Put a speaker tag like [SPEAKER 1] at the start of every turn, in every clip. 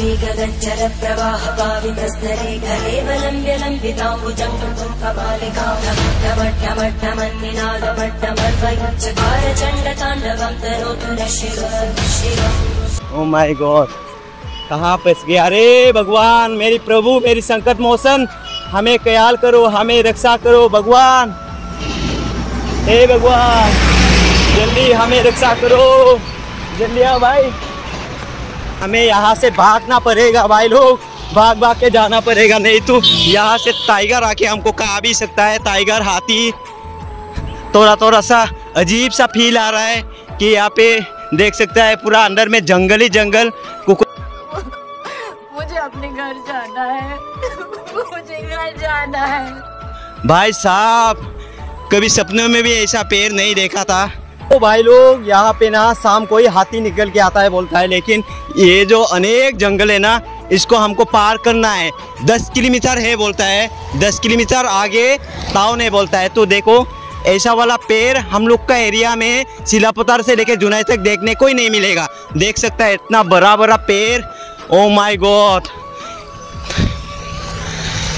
[SPEAKER 1] पृथिवी गगञ्चल प्रवाह पावितस्तरे कलेवलम्ब्य लम्बिताम्बुजङ्गम् कपालिकामट्टमट्टमन्निनादमट्टमर्वयुच्चकार चण्डताण्डवं तरोतु शिव
[SPEAKER 2] ओ माय गॉड कहाँ फंस गया? अरे भगवान, मेरी प्रभु, मेरी संकट मोचन हमें ख्याल करो, हमें रक्षा करो, भगवान। हे भगवान, जल्दी हमें रक्षा करो। जल्दी आओ भाई। हमें यहाँ से भागना पड़ेगा भाई लोग। भाग भाग के जाना पड़ेगा नहीं तो यहाँ से टाइगर आके हमको खा भी सकता है टाइगर हाथी। थोड़ा थोड़ा सा अजीब सा फील आ रहा है कि यहाँ पे देख सकता है पूरा अंदर में जंगल ही जंगल। कुकुर
[SPEAKER 3] मुझे अपने घर जाना है। मुझे घर जाना है।
[SPEAKER 2] भाई साहब कभी सपनों में भी ऐसा पेड़ नहीं देखा था। तो भाई लोग, यहाँ पे ना शाम को ही हाथी निकल के आता है बोलता है, लेकिन ये जो अनेक जंगल है ना, इसको हमको पार करना है। दस किलोमीटर है बोलता है, दस किलोमीटर आगे टाउन है बोलता है। तो देखो, ऐसा वाला पेड़ हम लोग का एरिया में सिलापतार से लेके जुनाई तक देखने को ही नहीं मिलेगा। देख सकता है, इतना बड़ा बड़ा पेड़। ओ माय गॉड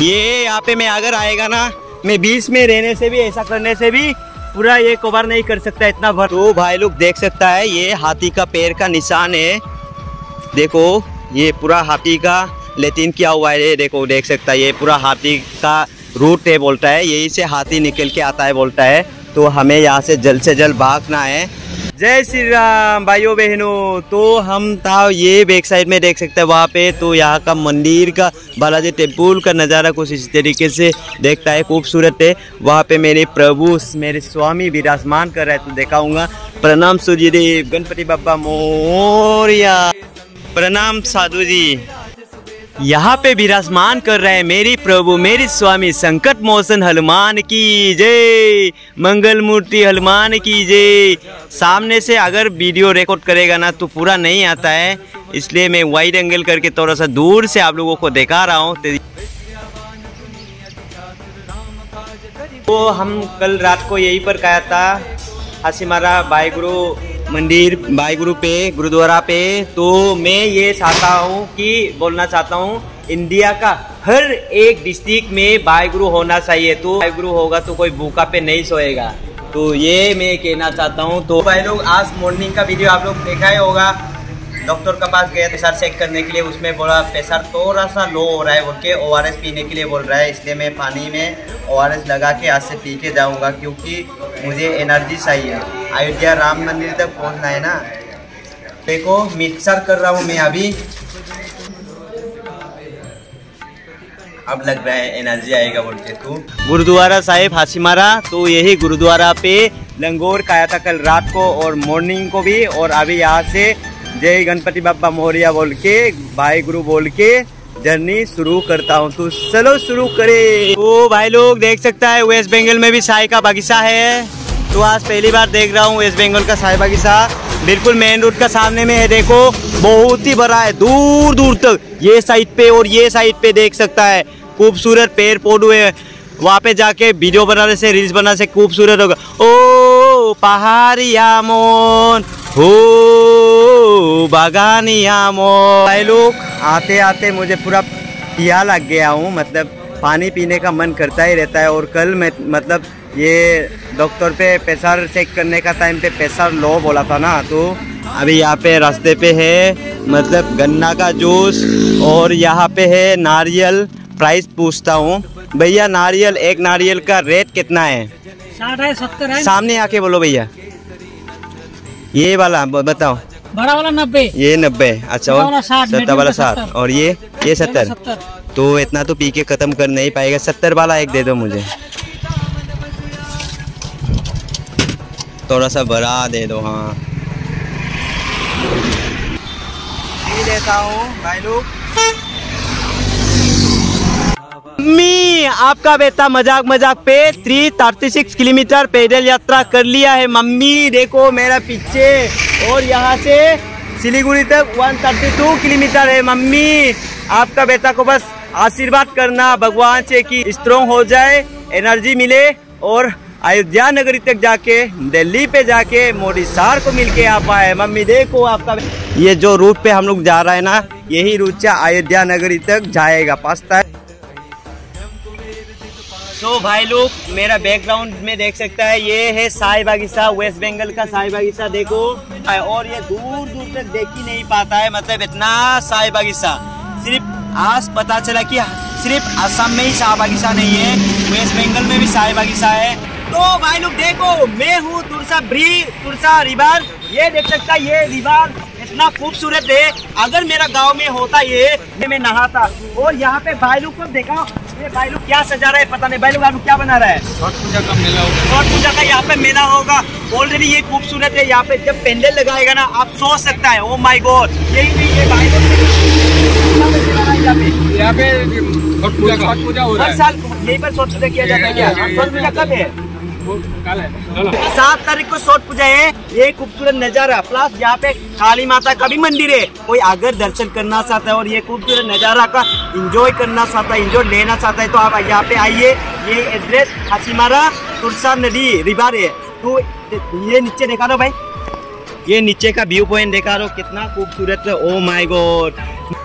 [SPEAKER 2] ये यहाँ पे मैं अगर आएगा ना, मैं बीच में रहने से भी, ऐसा करने से भी पूरा ये कवर नहीं कर सकता, इतना भर तो भाई लोग देख सकता है, ये हाथी का पैर का निशान है। देखो, ये पूरा हाथी का लेटिन किया हुआ है, ये देखो, देख सकता है, ये पूरा हाथी का रूट है बोलता है, यही से हाथी निकल के आता है बोलता है। तो हमें यहाँ से जल्द से जल्द भागना है। जय श्री राम भाइयों बहनों। तो हम था ये बैक साइड में देख सकते हैं, वहाँ पे तो यहाँ का मंदिर का, बालाजी टेंपल का नज़ारा कुछ इस तरीके से देखता है, खूबसूरत है। वहाँ पे मेरे प्रभु, मेरे स्वामी विराजमान कर रहे हैं तो दिखाऊँगा। प्रणाम सूर्य देव गणपति बाबा मोरिया। प्रणाम साधु जी। यहाँ पे विराजमान कर रहे हैं मेरी प्रभु, मेरी स्वामी संकट मोचन हनुमान की जय। मंगल मूर्ति हनुमान की जय। सामने से अगर वीडियो रिकॉर्ड करेगा ना तो पूरा नहीं आता है। इसलिए मैं वाइड एंगल करके थोड़ा सा दूर से आप लोगों को दिखा रहा हूँ। तो हम कल रात को यहीं पर कहा था। हसीमारा बाई गुरु मंदिर बाई गुरु पे, गुरुद्वारा पे। तो मैं ये चाहता हूँ कि, बोलना चाहता हूँ, इंडिया का हर एक डिस्ट्रिक्ट में बाई गुरु होना चाहिए। तो बाई गुरु होगा तो कोई भूखा पे नहीं सोएगा। तो ये मैं कहना चाहता हूँ। तो भाई लोग, आज मॉर्निंग का वीडियो आप लोग देखा ही होगा। डॉक्टर के पास गए प्रेशर चेक करने के लिए उसमें बोला प्रेशर थोड़ा सा लो हो रहा है बोल के ओआरएस पीने के लिए बोल रहा है। इसलिए मैं पानी में ओआरएस लगा के आज से पी के जाऊँगा क्योंकि मुझे एनर्जी चाहिए। अयोध्या राम मंदिर तक पहुँचना है ना? देखो, मिक्सर कर रहा हूँ मैं अभी। अब लग रहा है एनर्जी आएगा बोल के तू। गुरुद्वारा साहिब हासीमारा तो यही गुरुद्वारा पे लंगोर खाया था कल रात को और मॉर्निंग को भी, और अभी यहाँ से जय गणपति बाबा मोरिया बोल के, भाई गुरु बोल के जर्नी शुरू करता हूँ। तो चलो शुरू करे। तो भाई लोग, देख सकता है वेस्ट बंगाल में भी साई का बगीचा है। तो आज पहली बार देख रहा हूँ वेस्ट बंगाल का साई बगीचा बिल्कुल मेन रोड का सामने में है, देखो। बहुत ही बड़ा है दूर दूर तक। ये साइड पे और ये साइड पे देख सकता है। खूबसूरत पेड़ पौधे वहाँ पे जाके वीडियो बनाने से रील्स बनाने से खूबसूरत होगा। ओ पहाड़िया मोन हो बागानिया मोन भाई लोग आते आते मुझे पूरा पिया लग गया हूँ। मतलब पानी पीने का मन करता ही रहता है। और कल मैं मतलब ये डॉक्टर पे प्रेशर चेक करने का टाइम पे प्रेशर लो बोला था ना तो? अभी यहाँ पे रास्ते पे है मतलब गन्ना का जूस और यहाँ पे है नारियल। प्राइस पूछता हूँ। भैया नारियल एक नारियल का रेट कितना है?
[SPEAKER 4] साठ है सत्तर है।
[SPEAKER 2] सामने आके बोलो भैया। ये वाला बताओ।
[SPEAKER 4] बड़ा वाला नब्बे।
[SPEAKER 2] ये नब्बे अच्छा और सत्तर वाला साठ। और ये ये सत्तर। तो इतना तो पी के खत्म कर नहीं पाएगा। सत्तर वाला एक दे दो मुझे। थोड़ा सा बड़ा दे दो हाँ। ये देता हूँ भाई लोग। मम्मी आपका बेटा मज़ाक मज़ाक पे थ्री थर्टी सिक्स किलोमीटर पैदल यात्रा कर लिया है। मम्मी देखो मेरा पीछे और यहाँ से सिलीगुड़ी तक 132 किलोमीटर है। मम्मी आपका बेटा को बस आशीर्वाद करना भगवान से कि स्ट्रोंग हो जाए एनर्जी मिले और अयोध्या नगरी तक जाके दिल्ली पे जाके मोदी सार को मिल के आ पाए। मम्मी देखो आपका ये जो रूट पे हम लोग जा रहे हैं ना यही रूट से अयोध्या नगरी तक जाएगा पास्ता so, भाई लोग मेरा बैकग्राउंड में देख सकता है ये है साई बागीचा वेस्ट बंगाल का साई बागीचा देखो। और ये दूर दूर तक देख ही नहीं पाता है मतलब इतना साई बागीचा। सिर्फ़ आज पता चला कि सिर्फ़ असम में ही शाह बागीचा नहीं है वेस्ट बंगाल में भी साई बागीचा है। तो भाई लोग देखो मैं हूँ तुरसा ब्री तुरसा रिवर ये देख सकता है ये रिवर इतना खूबसूरत है। अगर मेरा गाँव में होता ये मैं नहाता। और यहाँ पे भाई लोग को देखा ये भाई लोग क्या सजा रहा है पता नहीं। भाई लोग आप क्या बना रहा है?
[SPEAKER 5] छठ पूजा का मेला होगा।
[SPEAKER 2] छठ पूजा का यहाँ पे मेला होगा। ऑलरेडी ये खूबसूरत है। यहाँ पे जब पेंडल लगाएगा ना आप सोच सकता है ओ माई गॉड यही नहीं ये भाई लोग यहाँ पे?
[SPEAKER 5] छठ पूजा हो रहा
[SPEAKER 2] हर साल यही पर छठ पूजा किया जाता है क्या? छठ पूजा कब है
[SPEAKER 5] है?
[SPEAKER 2] सात तारीख को छठ पूजा है। ये खूबसूरत नज़ारा। प्लस यहाँ पे काली माता का भी मंदिर है। कोई अगर दर्शन करना चाहता है और ये खूबसूरत नज़ारा का एंजॉय करना चाहता है एंजॉय लेना चाहता है तो आप यहाँ पे आइए। ये एड्रेस हसीमारा तुरसा नदी रिवर है। तो ये नीचे देखा दो भाई। ये नीचे का व्यू पॉइंट देखा रहो। कितना खूबसूरत है। ओ माय गॉड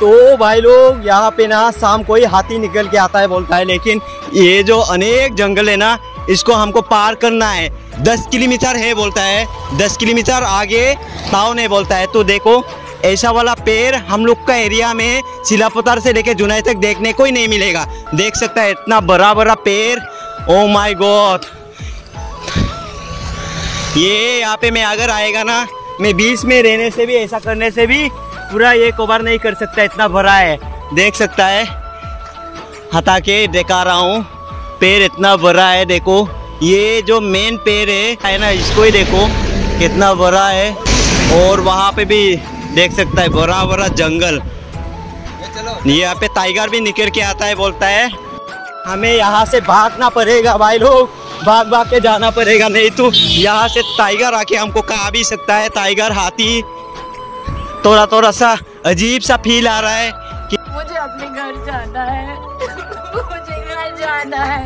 [SPEAKER 2] तो भाई लोग, यहाँ पे ना शाम को ही हाथी निकल के आता है बोलता है। लेकिन ये जो अनेक जंगल है ना इसको हमको पार करना है। दस किलोमीटर है बोलता है। दस किलोमीटर आगे टाउन है बोलता है। तो देखो, ऐसा वाला पेड़ हम लोग का एरिया में सिलापतार से लेके जुनाई तक देखने को ही नहीं मिलेगा। देख सकता है इतना बड़ा बड़ा पेड़। ओ माई गॉड ये यहाँ पे मैं अगर आएगा ना, मैं बीच में रहने से भी, ऐसा करने से भी पूरा ये कवर नहीं कर सकता, इतना भरा है। देख सकता है, हटा के दिखा रहा हूँ। पेड़ इतना बड़ा है, देखो। ये जो मेन पेड़ है है ना, इसको ही देखो, कितना बड़ा है। और वहाँ पे भी देख सकता है, बड़ा बड़ा जंगल। यहाँ पे टाइगर भी निकल के आता है, बोलता है। हमें यहाँ से भागना पड़ेगा, भाई लोग। भाग भाग के जाना पड़ेगा, नहीं तो यहाँ से टाइगर आके हमको खा भी सकता है। टाइगर हाथी थोड़ा थोड़ा सा अजीब सा फील आ रहा है कि
[SPEAKER 3] मुझे अपने घर जाना है। जाना है।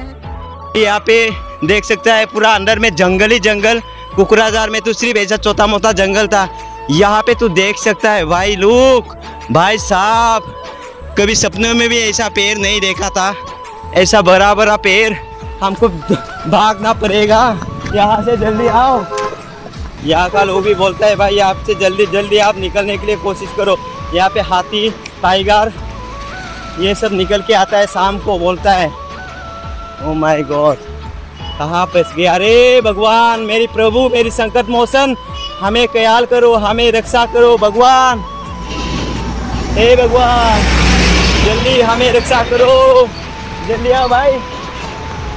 [SPEAKER 2] यहाँ पे देख सकता है, पूरा अंदर में जंगल ही जंगल। कुकराजार में तो सिर्फ़ ऐसा छोटा मोटा जंगल था। यहाँ पे तू देख सकता है, भाई लोग भाई साहब, कभी सपने में भी ऐसा पेड़ नहीं देखा था। ऐसा बड़ा बड़ा पेड़ हमको भागना पड़ेगा। यहाँ से जल्दी आओ। यहाँ का लोग भी बोलता है, भाई आपसे जल्दी जल्दी आप निकलने के लिए कोशिश करो। यहाँ पे हाथी टाइगर ये सब निकल के आता है शाम को, बोलता है। ओ माय गॉड कहाँ फंस गया? अरे भगवान, मेरी प्रभु, मेरी संकट मोचन हमें ख्याल करो, हमें रक्षा करो, भगवान। हे भगवान, जल्दी हमें रक्षा करो। जल्दी आओ भाई।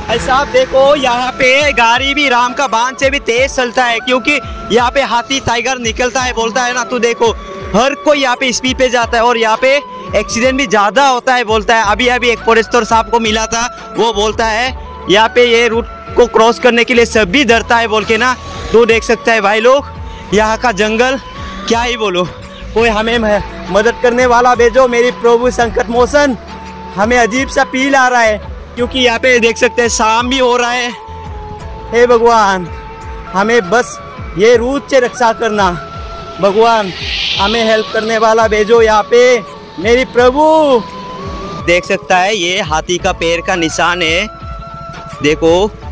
[SPEAKER 2] भाई साहब, देखो, यहाँ पे गाड़ी भी, राम का बाँध से भी तेज चलता है, क्योंकि यहाँ पे हाथी टाइगर निकलता है, बोलता है ना, तू देखो, हर कोई यहाँ पे स्पीड पे जाता है, और यहाँ पे एक्सीडेंट भी ज़्यादा होता है, बोलता है, अभी अभी एक फॉरेस्टर साहब को मिला था। वो बोलता है, यहाँ पे ये रूट को क्रॉस करने के लिए सब भी डरता है, बोल के ना तो देख सकता है भाई लोग, यहाँ का जंगल क्या ही बोलो। कोई हमें मदद करने वाला भेजो मेरी प्रभु संकट मोचन हमें अजीब सा फील आ रहा है, क्योंकि यहाँ पे देख सकते हैं, शाम भी हो रहा है। हे भगवान, हमें बस ये रूट से रक्षा करना। भगवान, हमें हेल्प करने वाला भेजो यहाँ पे। मेरी प्रभु। देख सकता है ये हाथी का पैर का निशान है। देखो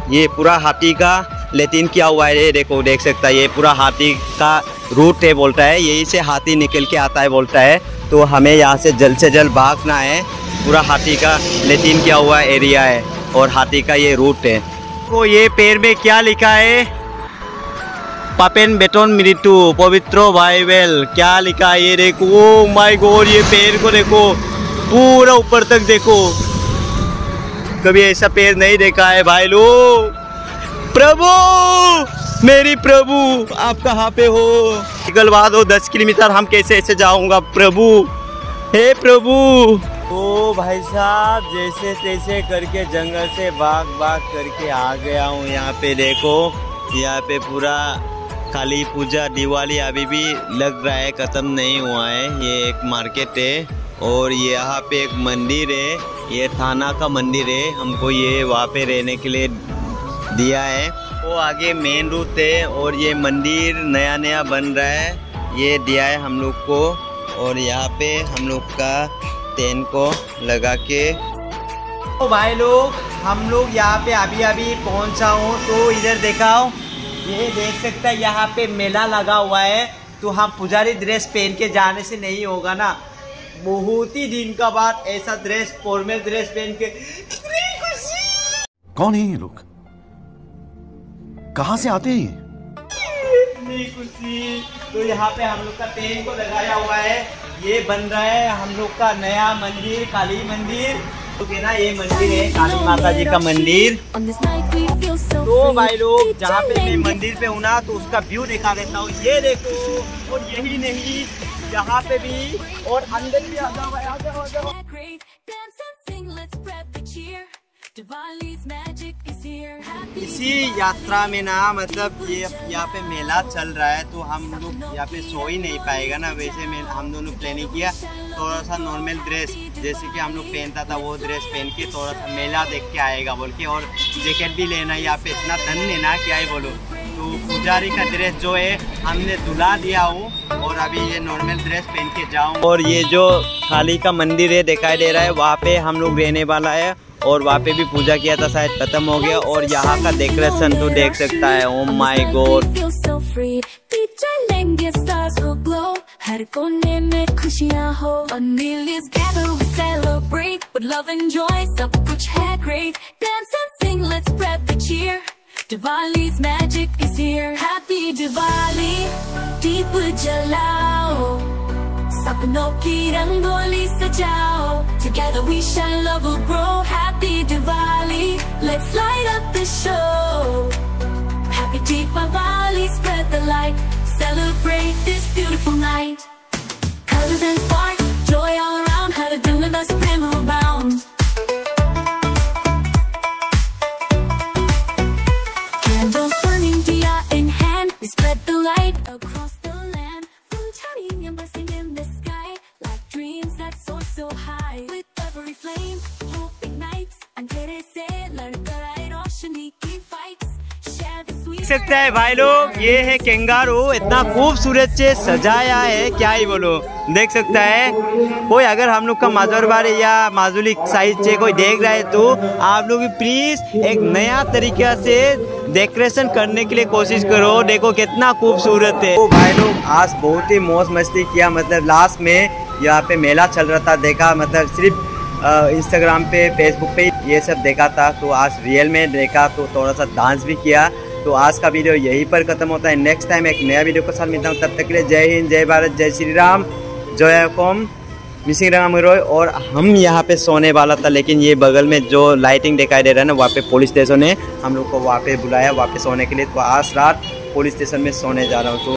[SPEAKER 2] ये पूरा हाथी का लेटिन किया हुआ है। देखो देख सकता है ये पूरा हाथी का रूट है बोलता है। यही से हाथी निकल के आता है बोलता है। तो हमें यहाँ से जल्द से जल्द भागना है। पूरा हाथी का लेटिन किया हुआ एरिया है और हाथी का ये रूट है। तो ये पेड़ में क्या लिखा है? पापेन बेटन मृत्यु पवित्र बाइबल क्या लिखा है ये देखो ओ माय गॉड ये पेड़ को देखो पूरा ऊपर तक देखो कभी ऐसा पेड़ नहीं देखा है भाई लोग प्रभु मेरी प्रभु आप कहाँ पे हो निकलवा दो दस किलोमीटर हम कैसे ऐसे जाऊँगा प्रभु हे प्रभु ओ भाई साहब जैसे तैसे करके जंगल से भाग भाग करके आ गया हूँ यहाँ पे देखो यहाँ पे पूरा काली पूजा, दिवाली अभी भी लग रहा है, ख़त्म नहीं हुआ है। ये एक मार्केट है और यहाँ पे एक मंदिर है। ये थाना का मंदिर है। हमको ये वहाँ पे रहने के लिए दिया है। वो आगे मेन रूट है और ये मंदिर नया नया बन रहा है। ये दिया है हम लोग को और यहाँ पे हम लोग का तेन को लगा के। तो भाई लोग, हम लोग यहाँ पे अभी अभी पहुँचा हूँ तो इधर देखाओ। ये देख सकता है यहाँ पे मेला लगा हुआ है। तो हम पुजारी ड्रेस पहन के जाने से नहीं होगा ना। बहुत ही दिन का बाद ऐसा ड्रेस फॉर्मल ड्रेस पहन के।
[SPEAKER 6] कौन है ये लोग? कहाँ से आते हैं
[SPEAKER 2] खुशी! तो यहाँ पे हम लोग का पेन को लगाया हुआ है। ये बन रहा है हम लोग का नया मंदिर काली मंदिर। ना ये मंदिर है काली माता जी का मंदिर तो भाई लोग जहाँ पे मैं मंदिर पे हूँ ना तो उसका व्यू दिखा देता हूँ ये देखो और यही नहीं यहाँ पे भी और अंदर भी आ जाओ आ जाओ, आ जाओ। इसी यात्रा में ना मतलब ये यहाँ पे मेला चल रहा है तो हम लोग यहाँ पे सो ही नहीं पाएगा ना। वैसे में, हम दोनों प्लानिंग किया थोड़ा सा नॉर्मल ड्रेस जैसे कि हम लोग पहनता था, वो ड्रेस पहन के थोड़ा सा मेला देख के आएगा बोल के, और जैकेट भी लेना यहाँ पे इतना धन लेना क्या ही बोलो। तो पुजारी का ड्रेस जो है, हमने धुला दिया हूँ और अभी ये नॉर्मल ड्रेस पहन के जाऊँ। और ये जो खाली का मंदिर है, दिखाई दे रहा है, वहाँ पे हम लोग रहने वाला है। और वहाँ पे भी पूजा किया था, शायद खत्म हो गया। और यहाँ का डेकोरेशन तो देख सकता है। ओम माय गॉड
[SPEAKER 7] हर कोने में खुशियाँ हो। ब्रेक लव एंड सब कुछ है मैजिक दिवाली दीप जलाओ। सपनों की रंगोली सजाओ Together we shine love will grow happy Diwali let's light up the show Happy Deepavali, spread the light Celebrate this beautiful
[SPEAKER 2] सकते हैं भाई लोग। ये है केंगारू, इतना खूबसूरत से सजाया है। क्या ही बोलो। देख सकता है। कोई अगर हम लोग का माजोरबारी या माजुली साइज़ से कोई देख रहा है तो आप लोग भी प्लीज़ एक नया तरीका से डेकोरेशन करने के लिए कोशिश करो। देखो कितना खूबसूरत है। तो भाई लोग, आज बहुत ही मौज मस्ती किया। मतलब लास्ट में यहाँ पे मेला चल रहा था, देखा मतलब सिर्फ़ इंस्टाग्राम पे फेसबुक पे ये सब देखा था। तो आज रियल में देखा तो थोड़ा सा डांस भी किया। तो आज का वीडियो यहीं पर ख़त्म होता है। नेक्स्ट टाइम एक नया वीडियो के साथ मिलता हूँ। तब तक के लिए जय हिंद, जय भारत, जय श्री राम। जय कौम, मिसिंग राम रोय। और हम यहाँ पे सोने वाला था, लेकिन ये बगल में जो लाइटिंग दिखाई दे रहा है ना, वहाँ पे पुलिस स्टेशन है। हम लोग को वहाँ पे बुलाया, वहाँ पे सोने के लिए। तो आज रात पुलिस स्टेशन में सोने जा रहा हूँ। तो